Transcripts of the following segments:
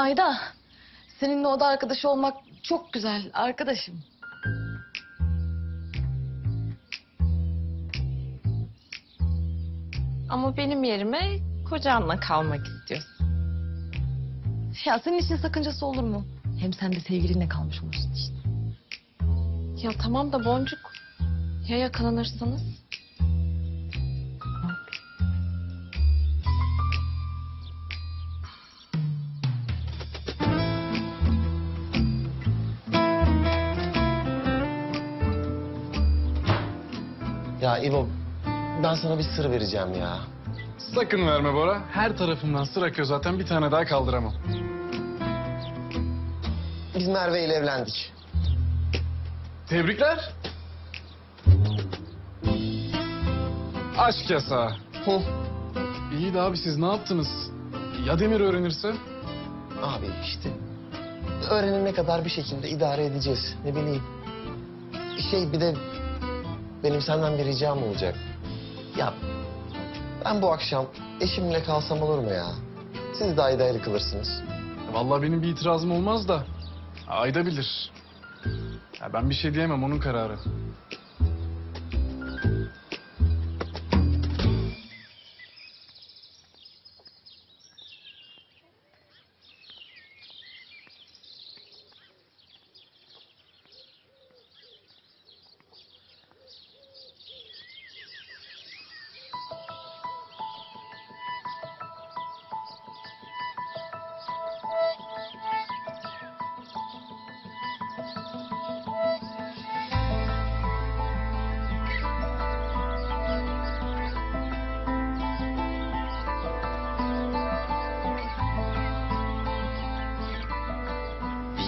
Ayda, seninle oda arkadaşı olmak çok güzel arkadaşım. Ama benim yerime kocanla kalmak istiyorsun. Ya senin için sakıncası olur mu? Hem sen de sevgilinle kalmış olursun işte. Ya tamam da Boncuk. Ya yakalanırsanız? İbo ben sana bir sır vereceğim ya. Sakın verme Bora. Her tarafımdan sır akıyor zaten bir tane daha kaldıramam. Biz Merve ile evlendik. Tebrikler. Aşk yasağı. Hı. İyi de abi siz ne yaptınız? Ya Demir öğrenirse? Abi işte öğrenilene kadar bir şekilde idare edeceğiz. Ne bileyim. Şey bir de benim senden bir ricam olacak. Ya ben bu akşam eşimle kalsam olur mu ya? Siz de ayrı ayrı kılırsınız. Vallahi benim bir itirazım olmaz da. Ayda bilir. Ya ben bir şey diyemem onun kararı.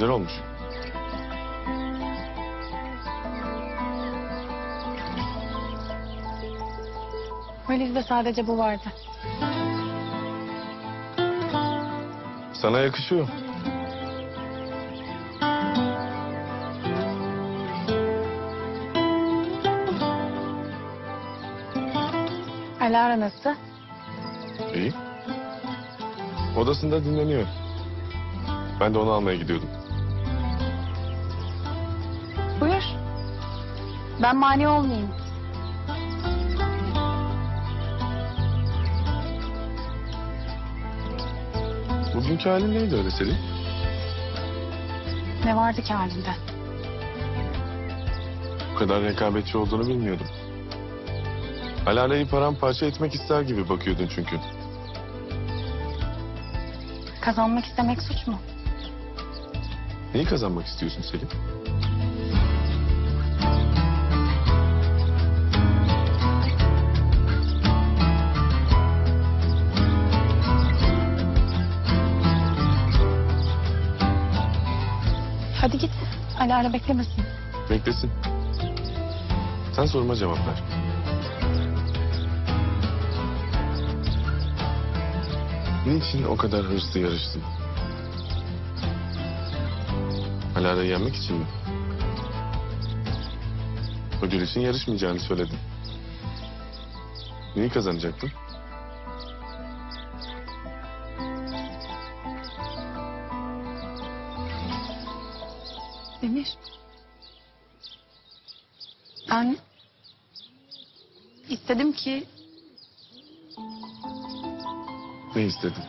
Güzel olmuş. Valizde sadece bu vardı. Sana yakışıyor. Alara nasıl? İyi. Odasında dinleniyor. Ben de onu almaya gidiyordum. Ben mani olmayayım. Bugünkü halin neydi öyle Selin? Ne vardı ki halinde? Bu kadar rekabetçi olduğunu bilmiyordum. Alara'yı paramparça etmek ister gibi bakıyordun çünkü. Kazanmak istemek suç mu? Neyi kazanmak istiyorsun Selin? Hadi git. Alara beklemesin. Beklesin. Sen soruma cevap ver. Niçin o kadar hırslı yarıştın? Alara'yı yenmek için mi? Ödül için yarışmayacağını söyledin. Neyi kazanacaktın? İstedim ki Ne istedin?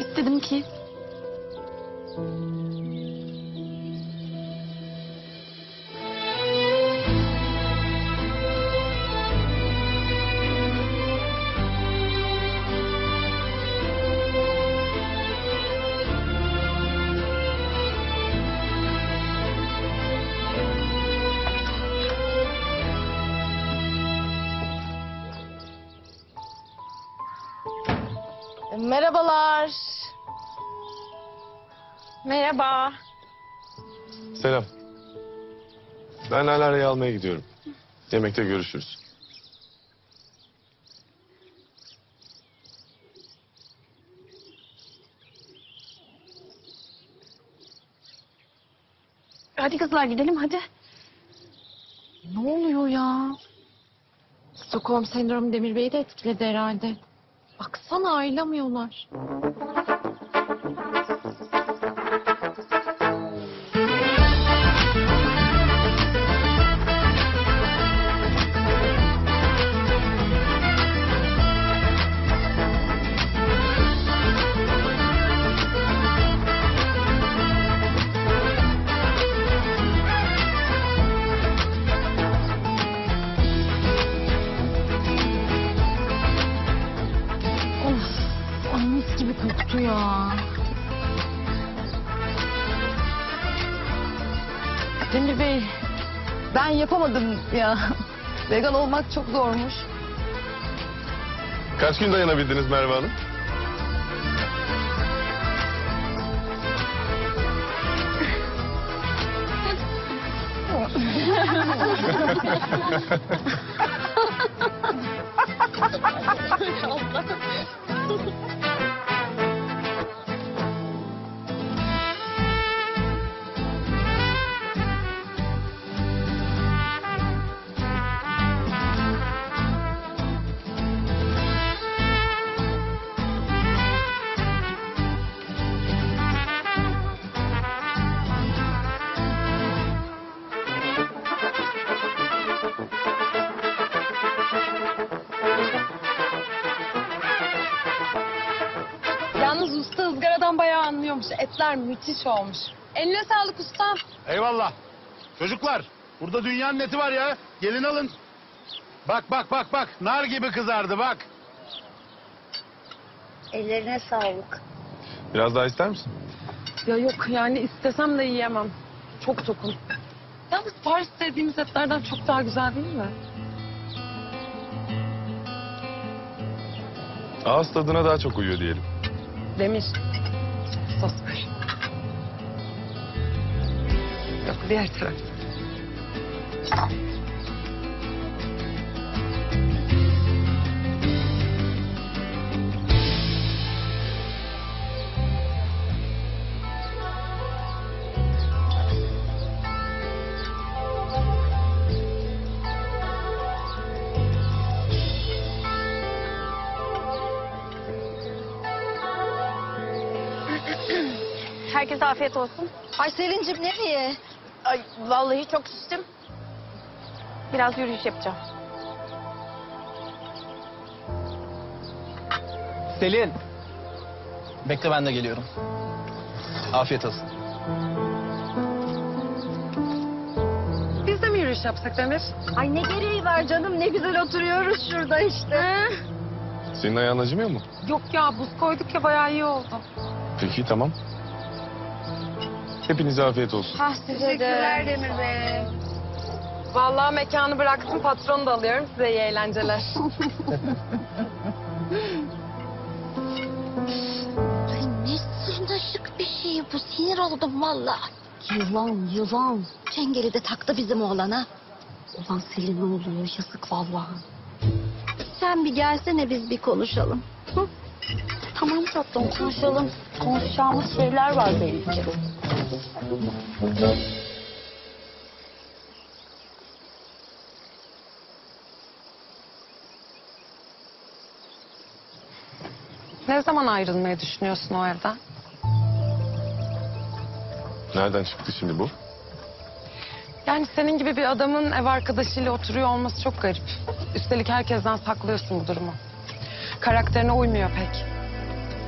istedim ki Merhabalar. Merhaba. Selam. Ben Alara'yı almaya gidiyorum. Yemekte görüşürüz. hadi kızlar gidelim hadi. Ne oluyor ya? Stockholm sendromu Demir Bey'i de etkiledi herhalde. Baksana aylamıyorlar. Yapamadım ya. Vegan olmak çok zormuş. Kaç gün dayanabildiniz Merve Hanım? Yalnız usta ızgaradan bayağı anlıyormuş. Etler müthiş olmuş. Eline sağlık usta. Eyvallah. Çocuklar burada dünyanın eti var ya. Gelin alın. Bak bak bak bak. Nar gibi kızardı bak. Ellerine sağlık. Biraz daha ister misin? Ya yok yani istesem de yiyemem. Çok tokum. Yalnız Paris dediğimiz etlerden çok daha güzel değil mi? Ağız tadına daha çok uyuyor diyelim. Demir. Sos ver. Yok diğer taraf. Herkese afiyet olsun. Ay Selin'cim nereye? Ay vallahi çok şiştim. Biraz yürüyüş yapacağım. Selin. Bekle ben de geliyorum. Afiyet olsun. Biz de mi yürüyüş yapsak Demir? Ay ne gereği var canım ne güzel oturuyoruz şurada işte. Senin ayağın acımıyor mu? Yok ya buz koyduk ya bayağı iyi oldu. Peki tamam. Hepinize afiyet olsun. Ha size Teşekkürler Demir Bey. Vallahi mekanı bıraktım patronu da alıyorum. Size iyi eğlenceler. Ay ne sırnaşık bir şey bu. Sinir oldum valla. Yılan yılan. Çengeli de taktı bizim oğlana. Ulan Selin ne oluyor yazık valla. Sen bir gelsene biz bir konuşalım. Hı? Tamam tatlım konuşalım. Konuşacağımız şeyler var belki. Ne zaman ayrılmayı düşünüyorsun o evden? Nereden çıktı şimdi bu? Yani senin gibi bir adamın ev arkadaşıyla oturuyor olması çok garip. Üstelik herkesten saklıyorsun bu durumu. Karakterine uymuyor pek.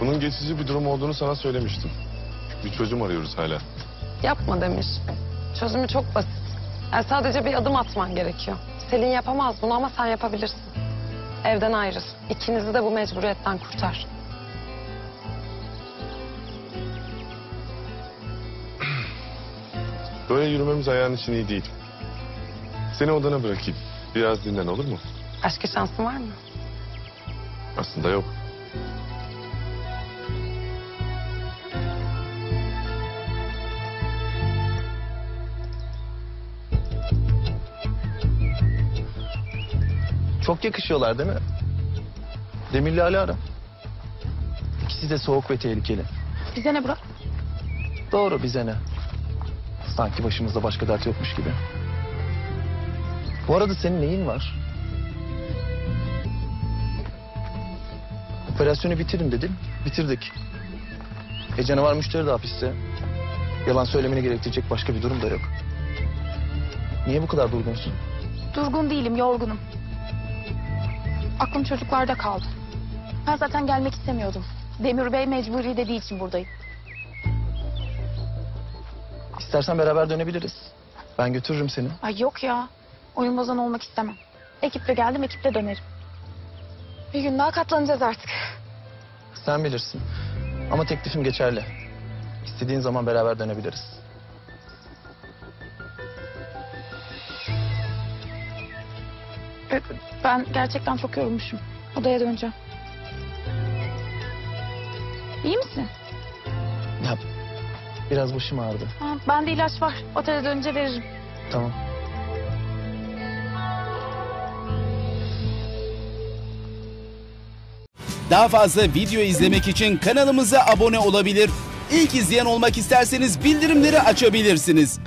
Bunun geçici bir durum olduğunu sana söylemiştim. Bir çözüm arıyoruz hala. Yapma Demir. Çözümü çok basit. Yani sadece bir adım atman gerekiyor. Selin yapamaz bunu ama sen yapabilirsin. Evden ayrıl. İkinizi de bu mecburiyetten kurtar. Böyle yürümemiz ayağın için iyi değil. Seni odana bırakayım. Biraz dinlen olur mu? Başka şansın var mı? Aslında yok. Çok yakışıyorlar değil mi? Demirli Ali ara. İkisi de soğuk ve tehlikeli. Bize ne bırak? Doğru bize ne? Sanki başımızda başka dert yokmuş gibi. Bu arada senin neyin var? Operasyonu bitirin dedin. Bitirdik. E canavar müşteri de hapiste. Yalan söylemeni gerektirecek başka bir durum da yok. Niye bu kadar durgunsun? Durgun değilim, yorgunum. Aklım çocuklarda kaldı. Ben zaten gelmek istemiyordum. Demir Bey mecburi dediği için buradayım. İstersen beraber dönebiliriz. Ben götürürüm seni. Ay yok ya. Oyun bozan olmak istemem. Ekiple geldim, ekiple dönerim. Bir gün daha katlanacağız artık. Sen bilirsin. Ama teklifim geçerli. İstediğin zaman beraber dönebiliriz. Ben gerçekten çok yorulmuşum. Odaya döneceğim. İyi misin? Ya biraz başım ağrıdı. Ha, bende ilaç var. Otele dönünce veririm. Tamam. Daha fazla video izlemek için kanalımıza abone olabilir. İlk izleyen olmak isterseniz bildirimleri açabilirsiniz.